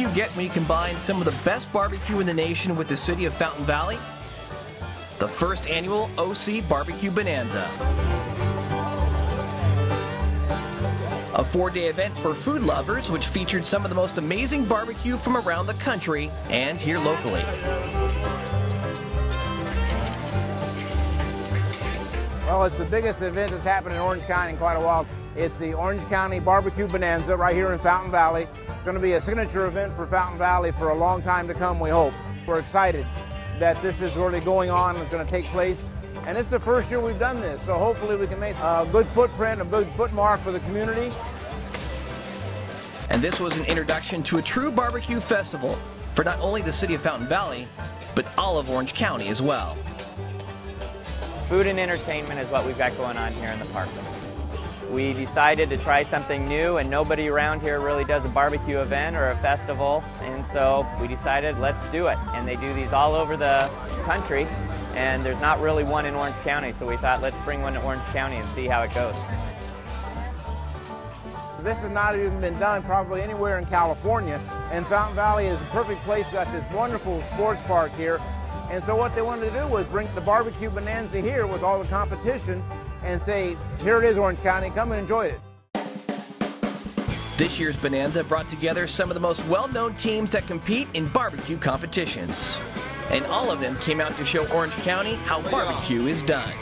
you get when you combine some of the best barbecue in the nation with the city of Fountain Valley? The first annual OC Barbecue Bonanza. A four day event for food lovers, which featured some of the most amazing barbecue from around the country and here locally. Well, it's the biggest event that's happened in Orange County in quite a while. It's the Orange County Barbecue Bonanza right here in Fountain Valley. It's going to be a signature event for Fountain Valley for a long time to come, we hope. We're excited that this is really going on, and it's going to take place. And it's the first year we've done this, so hopefully we can make a good footprint, a good footmark for the community. And this was an introduction to a true barbecue festival for not only the city of Fountain Valley, but all of Orange County as well. Food and entertainment is what we've got going on here in the park. We decided to try something new and nobody around here really does a barbecue event or a festival and so we decided let's do it and they do these all over the country and there's not really one in Orange County so we thought let's bring one to Orange County and see how it goes. This has not even been done probably anywhere in California and Fountain Valley is a perfect place. We've got this wonderful sports park here and so what they wanted to do was bring the barbecue bonanza here with all the competition and say, here it is, Orange County, come and enjoy it. This year's Bonanza brought together some of the most well-known teams that compete in barbecue competitions. And all of them came out to show Orange County how barbecue is done.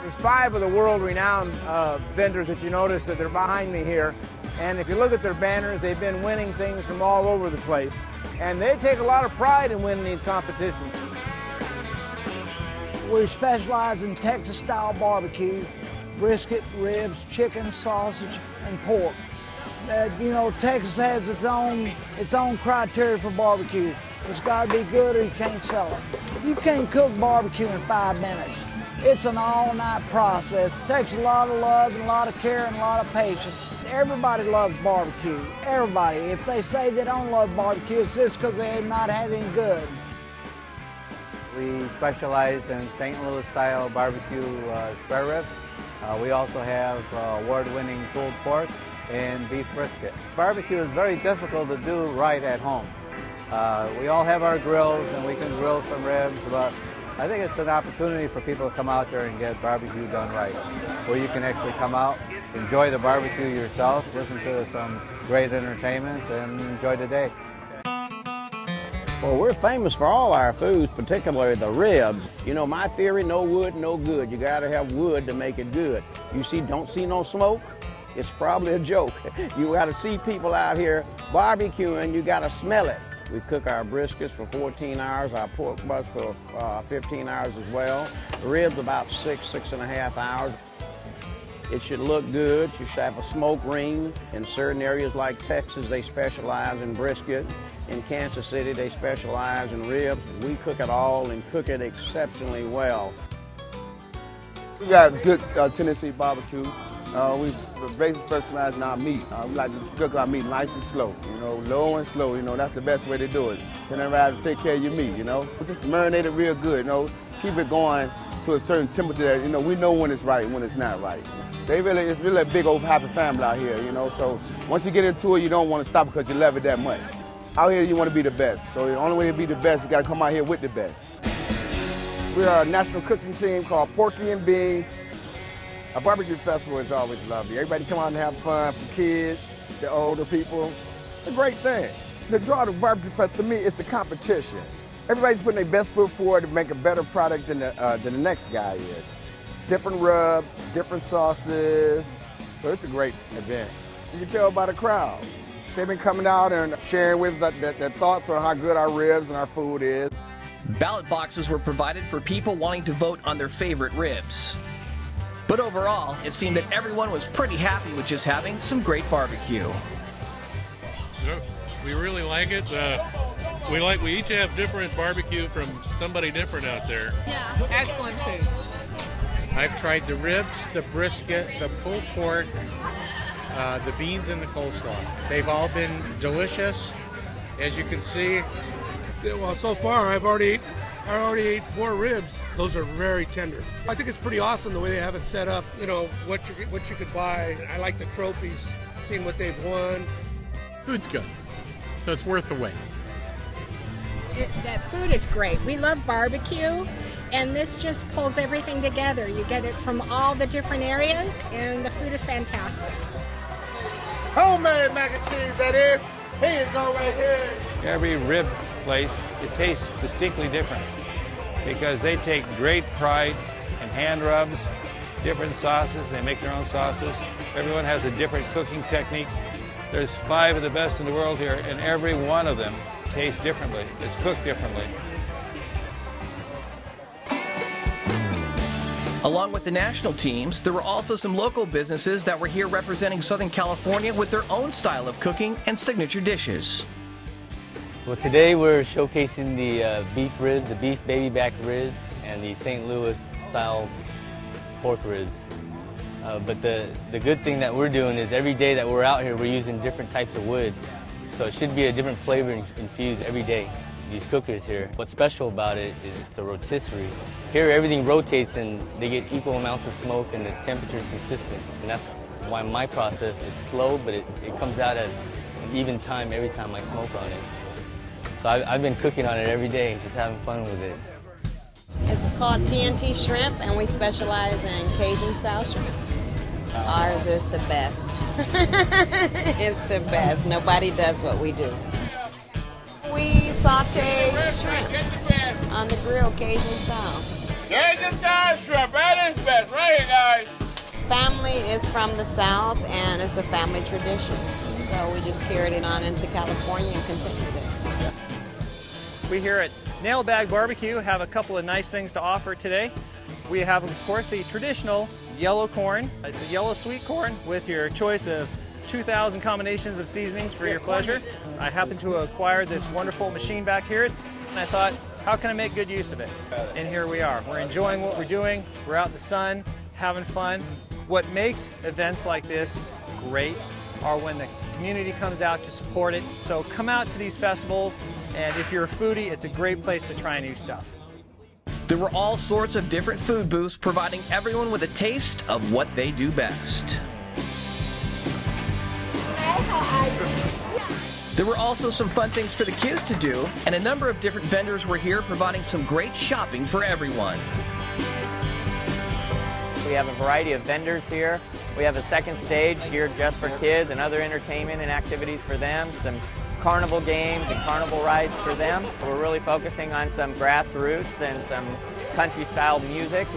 There's five of the world-renowned uh, vendors that you notice that they're behind me here. And if you look at their banners, they've been winning things from all over the place and they take a lot of pride in winning these competitions. We specialize in Texas-style barbecue, brisket, ribs, chicken, sausage, and pork. Uh, you know, Texas has its own its own criteria for barbecue. It's got to be good or you can't sell it. You can't cook barbecue in five minutes. It's an all-night process. It takes a lot of love and a lot of care and a lot of patience. Everybody loves barbecue. Everybody. If they say they don't love barbecue, it's just because they have not had any good. We specialize in St. Louis style barbecue uh, spare ribs. Uh, we also have uh, award-winning pulled pork and beef brisket. Barbecue is very difficult to do right at home. Uh, we all have our grills and we can grill some ribs, but I think it's an opportunity for people to come out there and get barbecue done right, where you can actually come out, enjoy the barbecue yourself, listen to some great entertainment, and enjoy the day. Well, we're famous for all our foods, particularly the ribs. You know, my theory, no wood, no good. You gotta have wood to make it good. You see, don't see no smoke? It's probably a joke. You gotta see people out here barbecuing, you gotta smell it. We cook our briskets for 14 hours, our pork butts for uh, 15 hours as well. The ribs about six, six and a half hours. It should look good. You should have a smoke ring. In certain areas like Texas, they specialize in brisket. In Kansas City, they specialize in ribs. We cook it all and cook it exceptionally well. We got good uh, Tennessee barbecue. Uh, we basically specialize in our meat. Uh, we like to cook our meat nice and slow, you know, low and slow, you know, that's the best way to do it. Turn around to take care of your meat, you know. Just marinate it real good, you know, keep it going to a certain temperature that, you know, we know when it's right and when it's not right. They really, it's really a big old happy family out here, you know, so once you get into it, you don't want to stop because you love it that much. Out here, you want to be the best, so the only way to be the best, you got to come out here with the best. We are a national cooking team called Porky and Bean a barbecue festival is always lovely. Everybody come out and have fun, from kids, the older people. It's a great thing. The draw the barbecue festival to me is the competition. Everybody's putting their best foot forward to make a better product than the, uh, than the next guy is. Different rubs, different sauces. So it's a great event. You can tell by the crowd. They've been coming out and sharing with us their, their thoughts on how good our ribs and our food is. Ballot boxes were provided for people wanting to vote on their favorite ribs. But overall, it seemed that everyone was pretty happy with just having some great barbecue. We really like it. Uh, we like we each have different barbecue from somebody different out there. Yeah, excellent food. I've tried the ribs, the brisket, the pulled pork, uh, the beans, and the coleslaw. They've all been delicious. As you can see, well, so far I've already I already ate four ribs. Those are very tender. I think it's pretty awesome the way they have it set up. You know what you what you could buy. I like the trophies, seeing what they've won. food's good. So it's worth the wait. It, that food is great. We love barbecue, and this just pulls everything together. You get it from all the different areas, and the food is fantastic. Homemade mac and cheese, that is. Here you go, right here. Every rib place, it tastes distinctly different because they take great pride in hand rubs, different sauces. They make their own sauces. Everyone has a different cooking technique. There's five of the best in the world here, and every one of them tastes differently. It's cooked differently. Along with the national teams, there were also some local businesses that were here representing Southern California with their own style of cooking and signature dishes. Well, today we're showcasing the uh, beef ribs, the beef baby back ribs, and the St. Louis style pork ribs. Uh, but the, the good thing that we're doing is every day that we're out here, we're using different types of wood. So it should be a different flavor infused every day. These cookers here, what's special about it is it's a rotisserie. Here everything rotates and they get equal amounts of smoke and the temperature is consistent. And that's why my process, it's slow, but it, it comes out at an even time every time I smoke on it. So I, I've been cooking on it every day, just having fun with it. It's called TNT Shrimp, and we specialize in Cajun style shrimp. Ours is the best. it's the best. Nobody does what we do. We saute shrimp on the grill, Cajun style. Cajun style shrimp, that is best, right here, guys. Family is from the South, and it's a family tradition. So we just carried it on into California and continued it. We here at Nailbag Barbecue have a couple of nice things to offer today. We have, of course, the traditional yellow corn. It's a yellow sweet corn with your choice of 2,000 combinations of seasonings for your pleasure. I happened to acquire this wonderful machine back here, and I thought, how can I make good use of it? And here we are. We're enjoying what we're doing. We're out in the sun, having fun. What makes events like this great are when the community comes out to support it. So come out to these festivals, and if you're a foodie, it's a great place to try new stuff. There were all sorts of different food booths providing everyone with a taste of what they do best. There were also some fun things for the kids to do, and a number of different vendors were here providing some great shopping for everyone. We have a variety of vendors here. We have a second stage here just for kids and other entertainment and activities for them, some carnival games and carnival rides for them. We're really focusing on some grassroots and some country style music.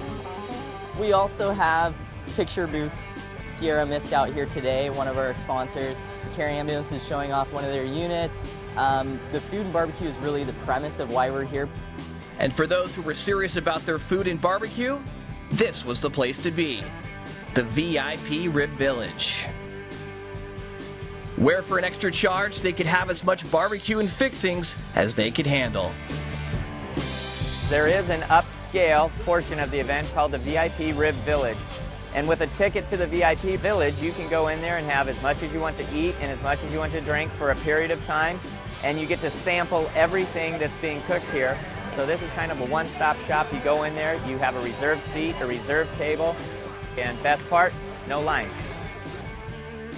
We also have picture booths. Sierra Mist out here today, one of our sponsors. Care Ambulance is showing off one of their units. Um, the food and barbecue is really the premise of why we're here. And for those who were serious about their food and barbecue, this was the place to be the VIP Rib Village. Where for an extra charge, they could have as much barbecue and fixings as they could handle. There is an upscale portion of the event called the VIP Rib Village. And with a ticket to the VIP Village, you can go in there and have as much as you want to eat and as much as you want to drink for a period of time. And you get to sample everything that's being cooked here. So this is kind of a one-stop shop. You go in there, you have a reserved seat, a reserved table, and best part, no lines.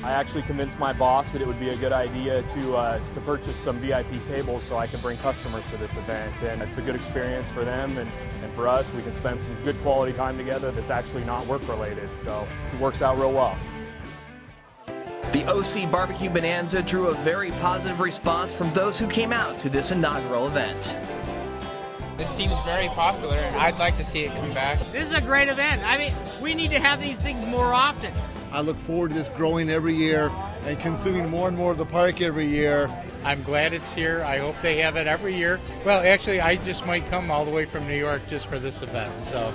I actually convinced my boss that it would be a good idea to, uh, to purchase some VIP tables so I can bring customers to this event. And it's a good experience for them and, and for us. We can spend some good quality time together that's actually not work related. So it works out real well. The OC Barbecue Bonanza drew a very positive response from those who came out to this inaugural event. It seems very popular, and I'd like to see it come back. This is a great event. I mean, we need to have these things more often. I look forward to this growing every year and consuming more and more of the park every year. I'm glad it's here. I hope they have it every year. Well, actually, I just might come all the way from New York just for this event. So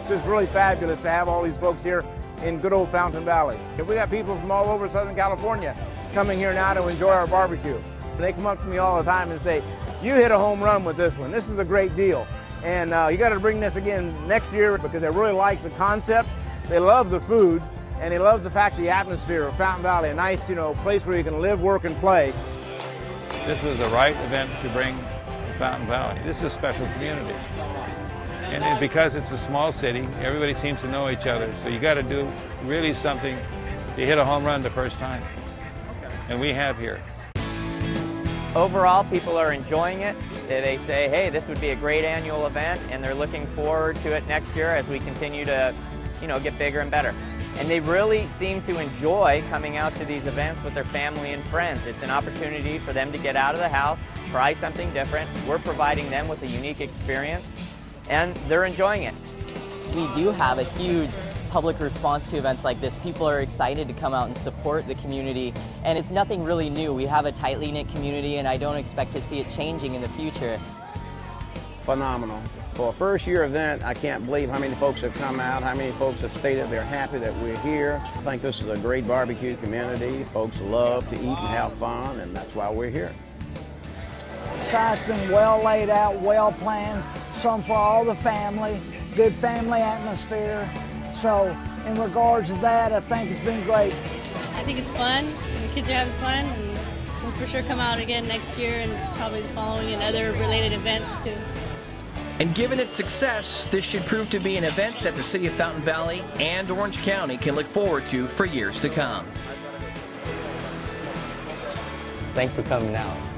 it's just really fabulous to have all these folks here in good old Fountain Valley. We got people from all over Southern California coming here now to enjoy our barbecue. They come up to me all the time and say, "You hit a home run with this one. This is a great deal." And uh, you got to bring this again next year because they really like the concept they love the food, and they love the fact the atmosphere of Fountain Valley, a nice, you know, place where you can live, work, and play. This was the right event to bring to Fountain Valley. This is a special community. And because it's a small city, everybody seems to know each other. So you got to do really something to hit a home run the first time. and we have here. Overall, people are enjoying it. They say, hey, this would be a great annual event, and they're looking forward to it next year as we continue to, you know, get bigger and better. And they really seem to enjoy coming out to these events with their family and friends. It's an opportunity for them to get out of the house, try something different. We're providing them with a unique experience, and they're enjoying it. We do have a huge public response to events like this. People are excited to come out and support the community, and it's nothing really new. We have a tightly knit community, and I don't expect to see it changing in the future. Phenomenal. For a first year event, I can't believe how many folks have come out, how many folks have stated they're happy that we're here. I think this is a great barbecue community. Folks love to eat and have fun, and that's why we're here. Site's been well laid out, well planned, some for all the family, good family atmosphere. So in regards to that, I think it's been great. I think it's fun. The kids are having fun, and we'll for sure come out again next year and probably following in other related events too. And given its success, this should prove to be an event that the city of Fountain Valley and Orange County can look forward to for years to come. Thanks for coming out.